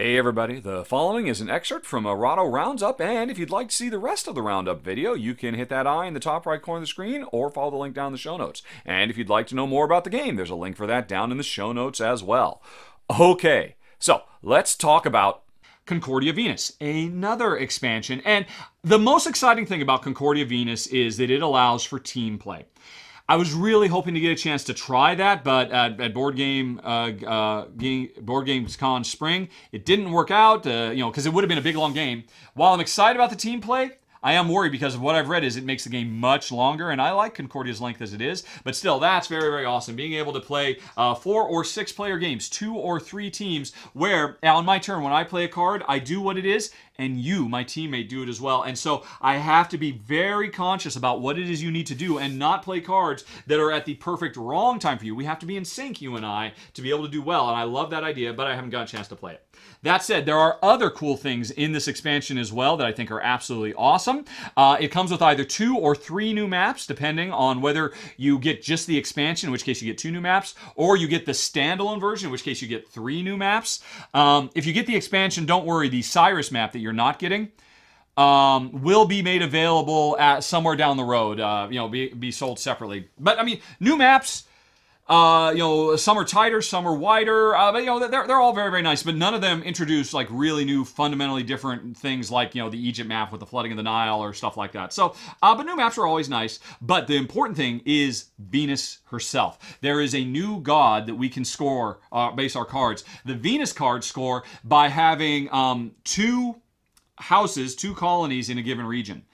Hey everybody, the following is an excerpt from a Rahdo Roundup, and if you'd like to see the rest of the Roundup video, you can hit that eye in the top right corner of the screen or follow the link down in the show notes. And if you'd like to know more about the game, there's a link for that down in the show notes as well. Okay, so let's talk about Concordia Venus, another expansion. And the most exciting thing about Concordia Venus is that it allows for team play. I was really hoping to get a chance to try that, but at, at Board Game uh, uh, game, Board Games Con Spring, it didn't work out. Uh, you know, because it would have been a big long game. While I'm excited about the team play, I am worried because of what I've read is it makes the game much longer, and I like Concordia's length as it is. But still, that's very, very awesome. Being able to play uh, four or six player games, two or three teams, where on my turn, when I play a card, I do what it is, and you, my teammate, do it as well. And so I have to be very conscious about what it is you need to do and not play cards that are at the perfect wrong time for you. We have to be in sync, you and I, to be able to do well. And I love that idea, but I haven't got a chance to play it. That said, there are other cool things in this expansion as well that I think are absolutely awesome. Uh, it comes with either two or three new maps, depending on whether you get just the expansion, in which case you get two new maps, or you get the standalone version, in which case you get three new maps. Um, if you get the expansion, don't worry, the Cyprus map that you're not getting um, will be made available at somewhere down the road. Uh, you know, be, be sold separately. But I mean, new maps. Uh, you know, some are tighter, some are wider. Uh, but you know, they're, they're all very, very nice. But none of them introduce like really new, fundamentally different things like you know the Egypt map with the flooding of the Nile or stuff like that. So, uh, but new maps are always nice. But the important thing is Venus herself. There is a new god that we can score, uh, base our cards. The Venus cards score by having um, two houses, two colonies in a given region.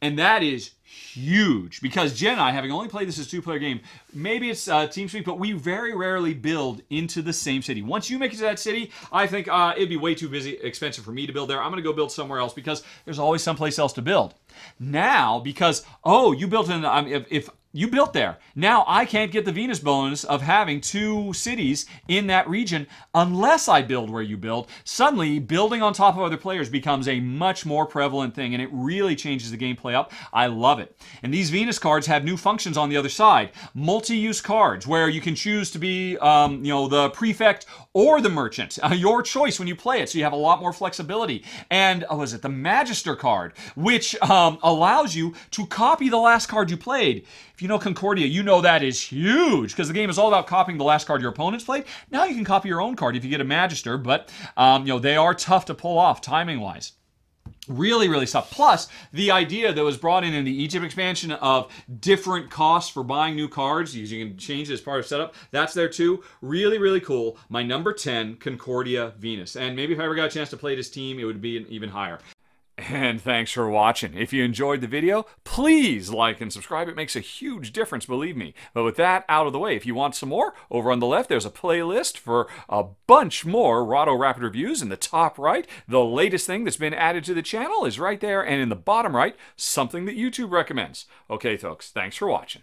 And that is huge because Jen I, having only played this as two player game, maybe it's uh, team speak, but we very rarely build into the same city. Once you make it to that city, I think uh, it'd be way too busy, expensive for me to build there. I'm going to go build somewhere else because there's always someplace else to build. Now, because oh, you built in, um, if, if you built there. Now I can't get the Venus bonus of having two cities in that region unless I build where you build. Suddenly, building on top of other players becomes a much more prevalent thing, and it really changes the gameplay up. I love it. And these Venus cards have new functions on the other side. Multi-use cards, where you can choose to be, um, you know, the prefect or the merchant. Uh, your choice when you play it, so you have a lot more flexibility. And, oh, is it the Magister card, which um, allows you to copy the last card you played. If you know Concordia, you know that is huge because the game is all about copying the last card your opponents played. Now you can copy your own card if you get a Magister, but um, you know they are tough to pull off timing wise really really tough. Plus the idea that was brought in in the egypt expansion of different costs for buying new cards you can change it as part of setup that's there too. Really really cool. My number 10 concordia venus. And maybe if i ever got a chance to play this team it would be even higher and thanks for watching. If you enjoyed the video, please like and subscribe. It makes a huge difference, believe me. But with that out of the way, if you want some more, over on the left, there's a playlist for a bunch more Rahdo Rapid reviews. In the top right, the latest thing that's been added to the channel is right there. And in the bottom right, something that YouTube recommends. Okay, folks, thanks for watching.